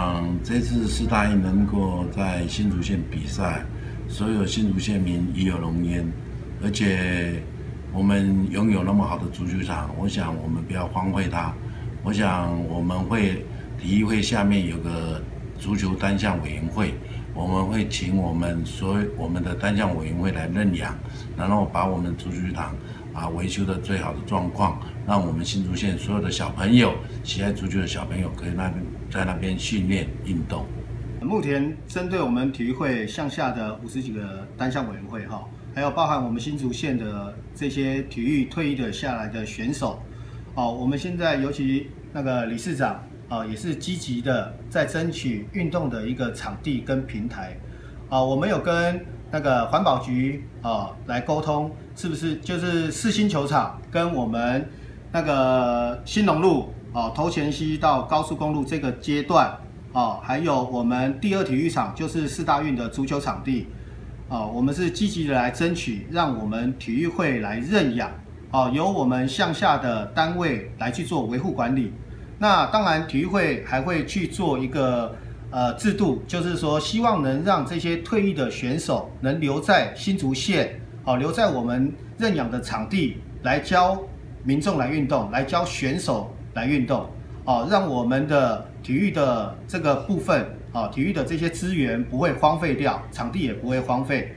嗯，这次四大运能够在新竹县比赛，所有新竹县民与有荣焉，而且我们拥有那么好的足球场，我想我们不要荒废它。我想我们会体育会下面有个足球单项委员会，我们会请我们所有我们的单项委员会来认养，然后把我们足球场啊维修的最好的状况，让我们新竹县所有的小朋友喜爱足球的小朋友可以那边在那边训练运动。目前针对我们体育会向下的五十几个单项委员会哈，还有包含我们新竹县的这些体育退役的下来的选手，哦，我们现在尤其那个理事长啊，也是积极的在争取运动的一个场地跟平台，啊，我们有跟那个环保局啊来沟通，是不是就是四星球场跟我们那个新农路啊头前溪到高速公路这个阶段。啊，还有我们第二体育场就是四大运的足球场地，啊，我们是积极的来争取，让我们体育会来认养，哦，由我们向下的单位来去做维护管理。那当然，体育会还会去做一个呃制度，就是说希望能让这些退役的选手能留在新竹县，哦，留在我们认养的场地来教民众来运动，来教选手来运动。哦，让我们的体育的这个部分，哦，体育的这些资源不会荒废掉，场地也不会荒废。